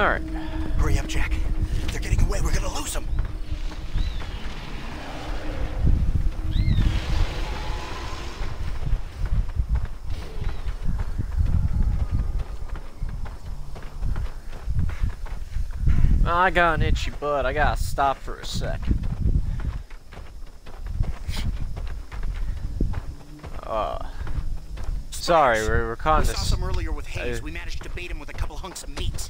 Alright. Hurry up, Jack. They're getting away. We're gonna lose them. I got an itchy butt. I gotta stop for a second. Uh, sorry, we're, we're caught We saw some earlier with Hayes. uh, we managed to bait him with a couple hunks of meat.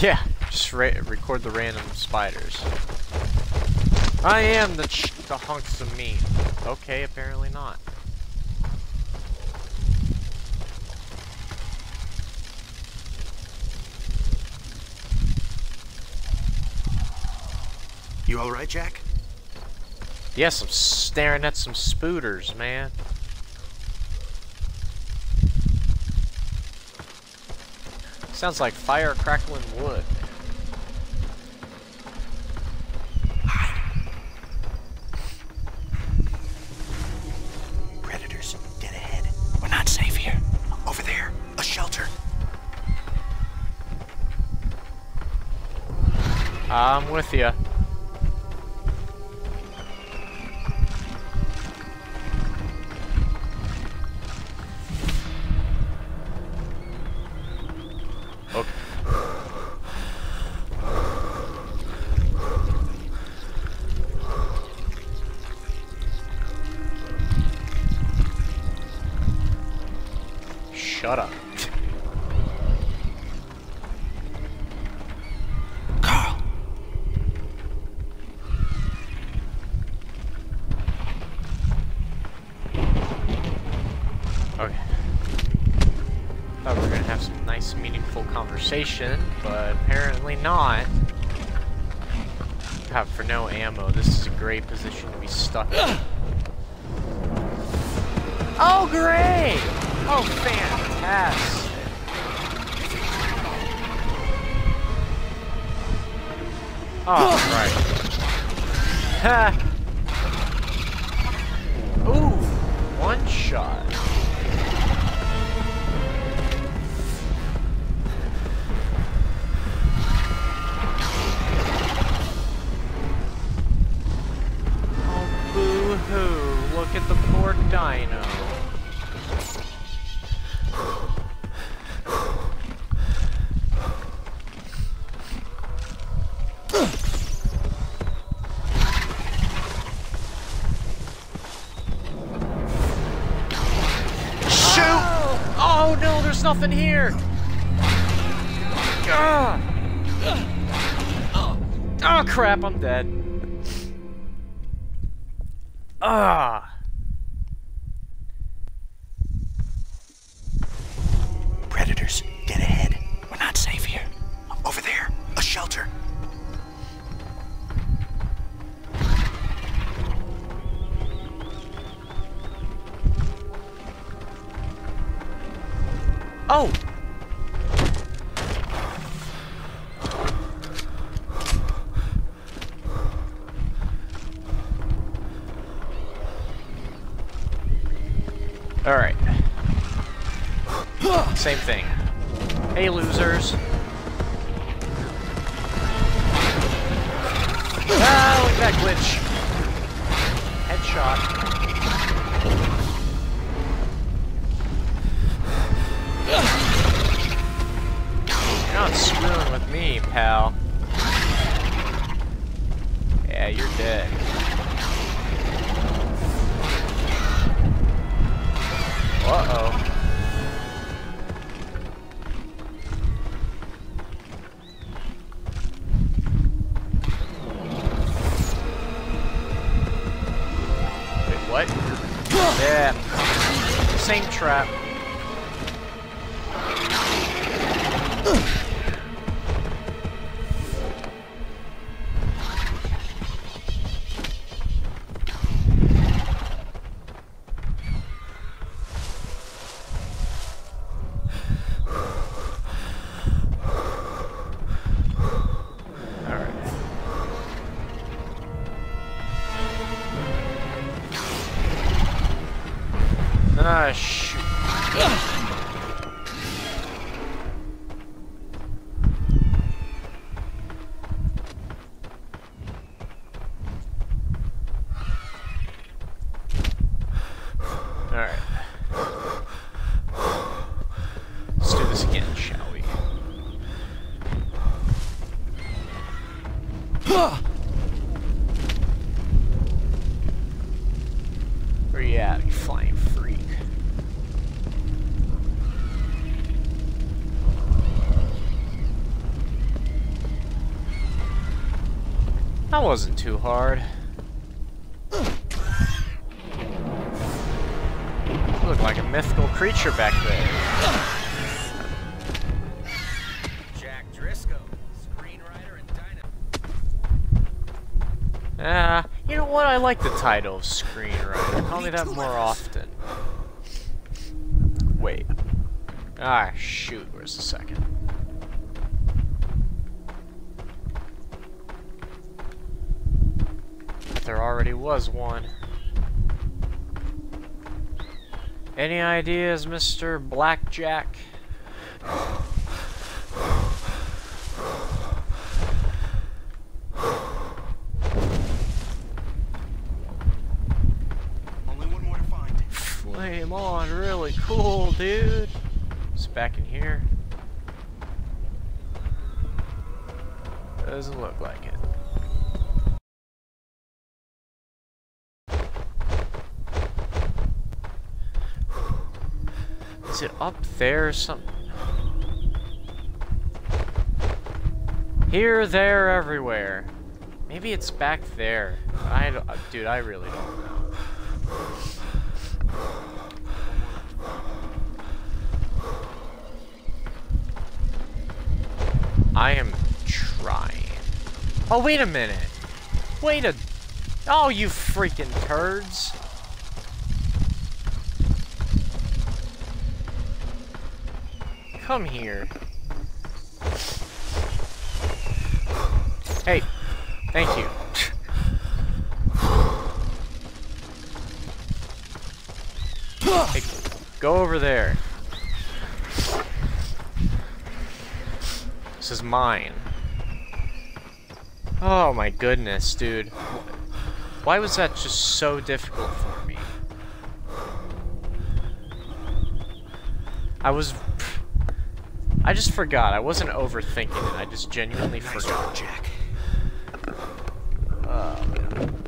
Yeah, just ra record the random spiders. I am the ch the hunks of meat. Okay, apparently not. You all right, Jack? Yes, I'm staring at some spooters, man. Sounds like fire crackling wood. Predators, dead ahead. We're not safe here. Over there, a shelter. I'm with you. Conversation, but apparently not. God, for no ammo, this is a great position to be stuck in. Oh, great! Oh, fantastic! Oh, right. Ha! Ooh, one shot. Nothing here! Ah! Oh crap, I'm dead. Ah! That glitch. Headshot. You're not screwing with me, pal. Yeah, you're dead. Uh-oh. Trap. Ah, Alright. Let's do this again, shall we? Where you at, you flying freak? That wasn't too hard. Creature back there. Jack Driscoll, screenwriter and dynamite. Ah, you know what? I like the title of screenwriter. Call me that more often. Wait. Ah, shoot. Where's the second? There already was one. Any ideas, Mr. Blackjack? Only one more to find. Flame on, really cool, dude. It's back in here. Doesn't look like it. It up there or something? Here, there, everywhere. Maybe it's back there. I don't, uh, dude, I really don't know. I am trying. Oh, wait a minute. Wait a... Oh, you freaking turds. Come here. Hey, thank you. Hey, go over there. This is mine. Oh my goodness, dude. Why was that just so difficult for me? I was... I just forgot. I wasn't overthinking it. I just genuinely Nice forgot. Jack. Oh, man.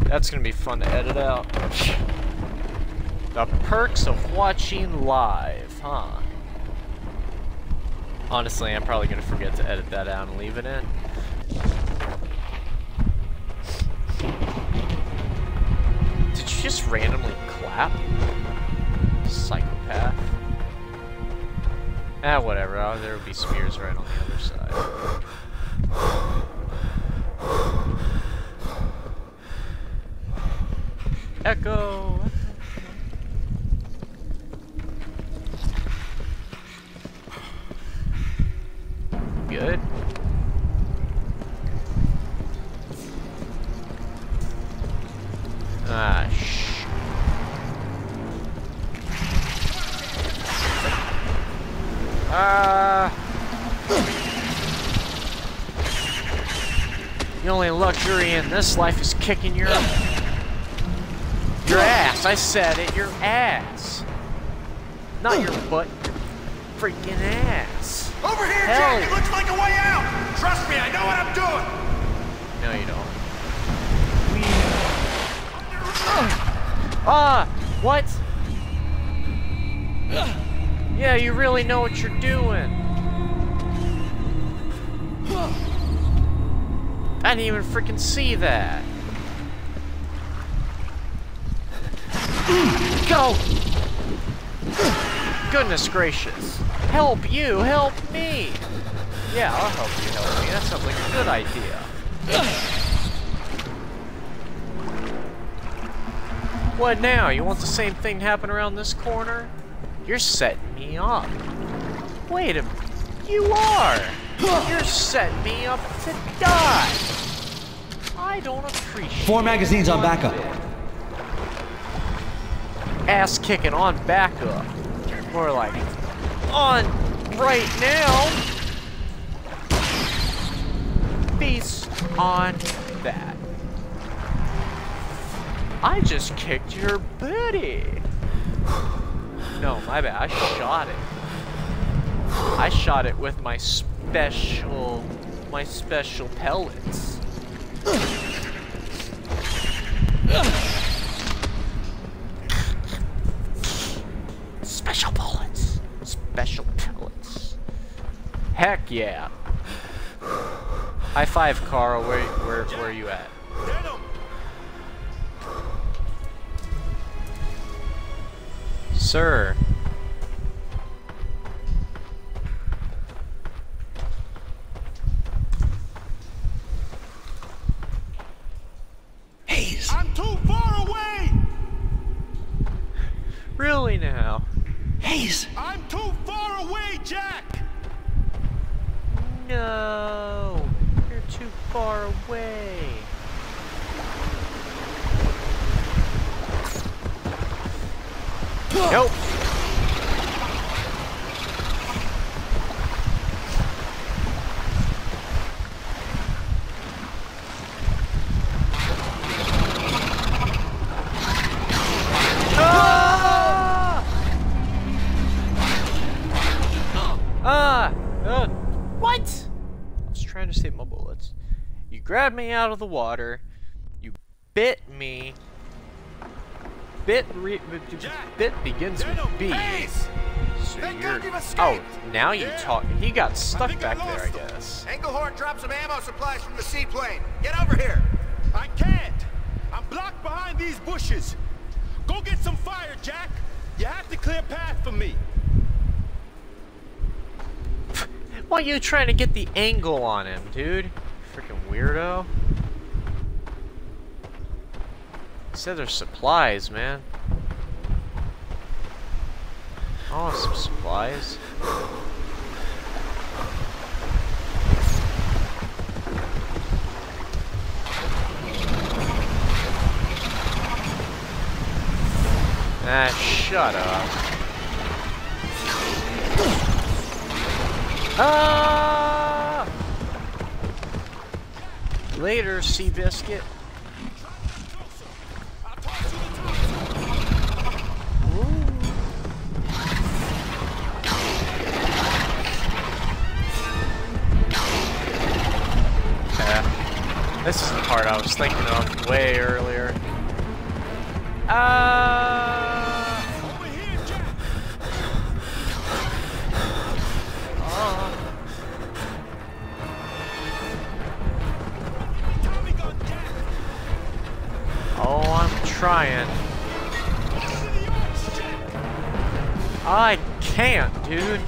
That's gonna be fun to edit out. The perks of watching live, huh? Honestly, I'm probably gonna forget to edit that out and leave it in. Did you just randomly clap? Psychopath. Ah, whatever. Oh, there will be spears right on the other side. Echo! Good. This life is kicking your your ass. I said it, your ass. Not your butt, your freaking ass. Over here, Hell. Jack! It looks like a way out! Trust me, I know what I'm doing! No, you don't. Ah! What? Yeah, you really know what you're doing. I didn't even freaking see that. Go! Goodness gracious. Help you, help me! Yeah, I'll help you help me. That sounds like a good idea. What now? You want the same thing to happen around this corner? You're setting me up. Wait a minute. You are! You're setting me up to die! I don't appreciate Four magazines on backup. Ass kicking on backup. More like on right now. Feast on that. I just kicked your booty. No, my bad. I shot it. I shot it with my special my special pellets. Special bullets. Special pellets. Heck yeah. High five, Carl. Where where where are you at? Sir. You grabbed me out of the water. You bit me. Bit re bit begins with! B. So oh now you talk. He got stuck think I back there, I guess. Englehorn dropped some ammo supplies from the seaplane. Get over here. I can't! I'm blocked behind these bushes! Go get some fire, Jack! You have to clear path for me! Why are you trying to get the angle on him, dude? Freaking weirdo. Said there's supplies, man. I want some supplies. Ah, shut up. Ah! Later, Seabiscuit. I was thinking of way earlier. Gun, Jack! Oh, I'm trying. I can't, dude.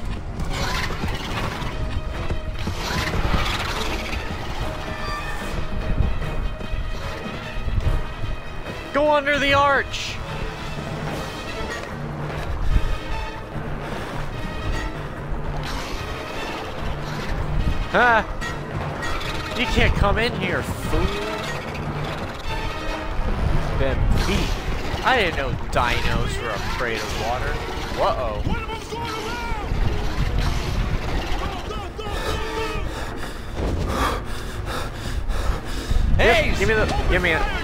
Go under the arch. Ha! You can't come in here, fool. Been beat. I didn't know dinos were afraid of water. Whoa. Go! Hey, give me the, give me it.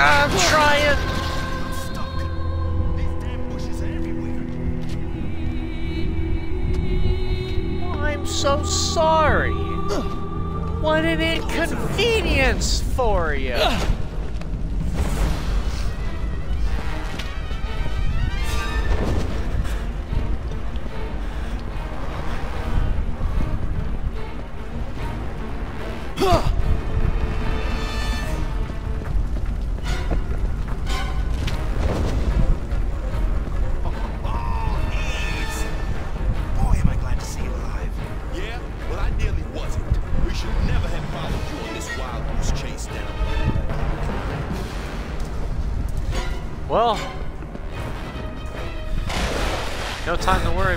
I'm trying. Everywhere! I'm so sorry. What an inconvenience for you.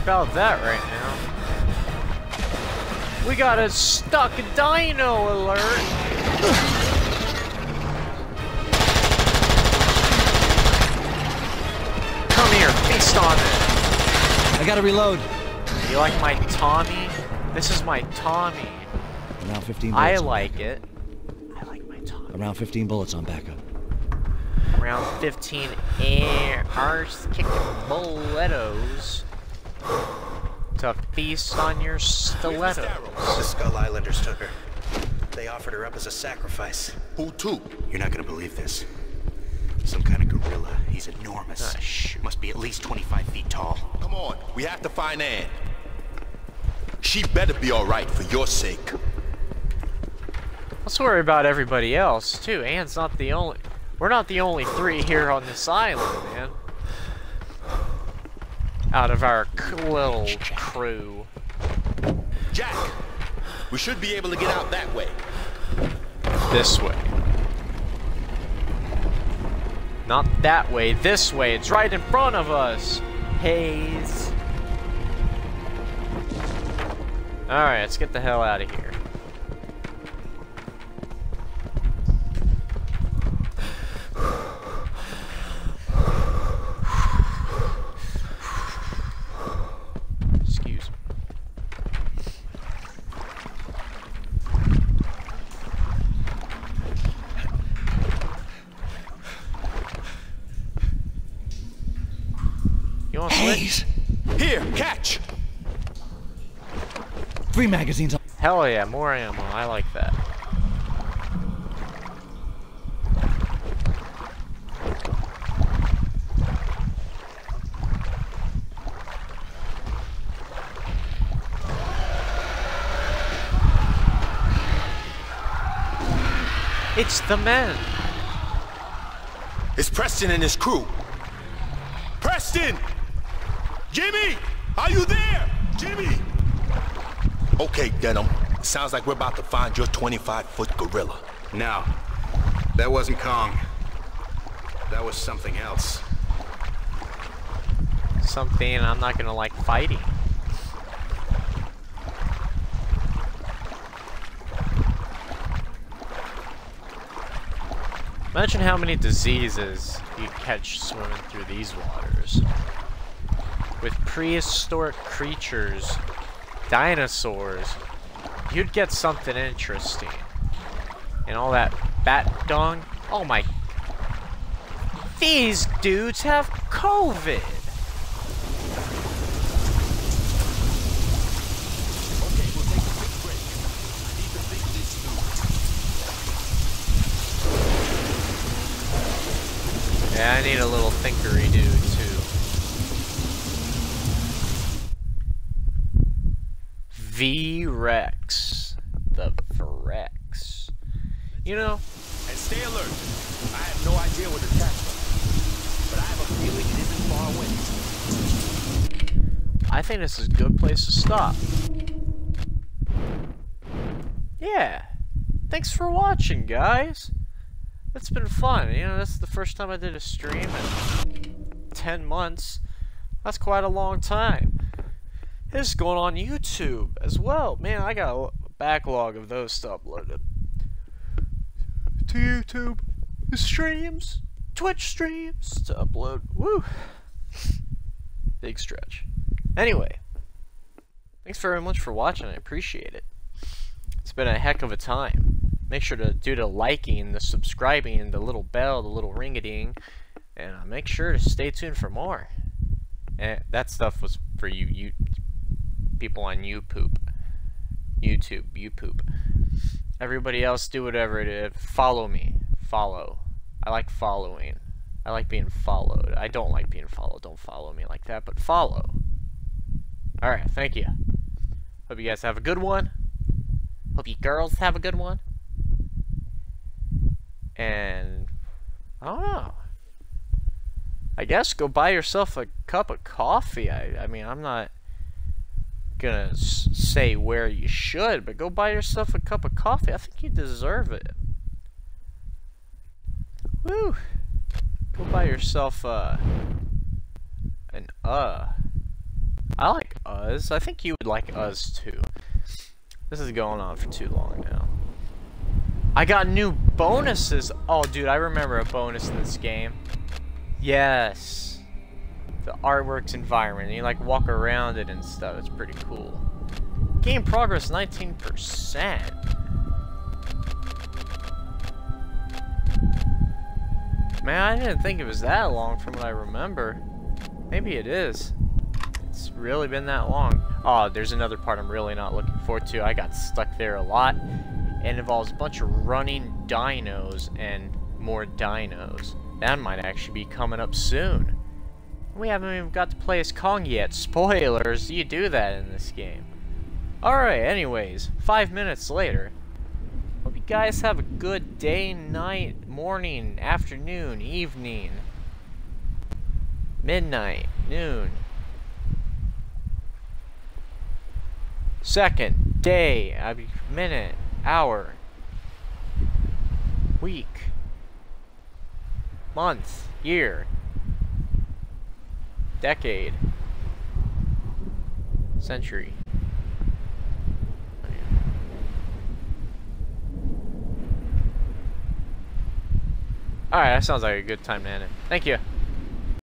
About that right now. We got a stuck dino alert. Come here, feast on it. I gotta reload. You like my Tommy? This is my Tommy. Around 15 bullets. I like it. I like my Tommy. Around 15 bullets on backup. Round 15 air arse kicking bullettos to feast on your stilettos. The Skull Islanders took her. They offered her up as a sacrifice. Who to? You're not gonna believe this. Some kind of gorilla. He's enormous. Ah. Must be at least 25 feet tall. Come on, we have to find Ann. She better be all right for your sake. Let's worry about everybody else too. Ann's not the only. We're not the only three here on this island, man. Out of our little crew. Jack, we should be able to get out that way. This way. Not that way, this way. It's right in front of us. Hayes. Alright, let's get the hell out of here. Here, catch! Three magazines. Hell yeah, more ammo. I like that. It's the men. It's Preston and his crew. Preston! Jimmy! Are you there? Jimmy! Okay, Denham. Sounds like we're about to find your 25-foot gorilla. No. That wasn't Kong. That was something else. Something I'm not gonna like fighting. Imagine how many diseases you catch swimming through these waters. With prehistoric creatures, dinosaurs, you'd get something interesting. And all that bat dung. Oh my. These dudes have COVID. Yeah, I need a little thinkery dude too. V-Rex. The Vrex. You know, And stay alert. I have no idea what attacked them. But I have a feeling it isn't far away. I think this is a good place to stop. Yeah. Thanks for watching, guys. It's been fun. You know, that's the first time I did a stream in 10 months. That's quite a long time. Is going on YouTube as well. Man, I got a backlog of those to upload to YouTube streams, Twitch streams to upload. Woo! Big stretch. Anyway, thanks very much for watching. I appreciate it. It's been a heck of a time. Make sure to do the liking, the subscribing, the little bell, the little ring-a-ding, and uh, make sure to stay tuned for more. And that stuff was for you, you people on YouPoop, YouTube, YouPoop. Everybody else, do whatever it is. Follow me. Follow. I like following. I like being followed. I don't like being followed. Don't follow me like that, but follow. Alright, thank you. Hope you guys have a good one. Hope you girls have a good one. And I don't know. I guess go buy yourself a cup of coffee. I, I mean, I'm not gonna say where you should, but go buy yourself a cup of coffee. I think you deserve it. Woo! Go buy yourself uh, an uh. I like us. I think you would like us too. This is going on for too long now. I got new bonuses. Oh, dude, I remember a bonus in this game. Yes. The artworks environment. You like walk around it and stuff. It's pretty cool. Game progress 19%. Man, I didn't think it was that long from what I remember. Maybe it is. It's really been that long. Oh, there's another part I'm really not looking forward to. I got stuck there a lot. It involves a bunch of running dinos and more dinos. That might actually be coming up soon. We haven't even got to play as Kong yet. Spoilers, you do that in this game. Alright, anyways, five minutes later. Hope you guys have a good day, night, morning, afternoon, evening, midnight, noon. Second, day, minute, hour, week, month, year, decade, century. Alright, that sounds like a good time to end it. Thank you.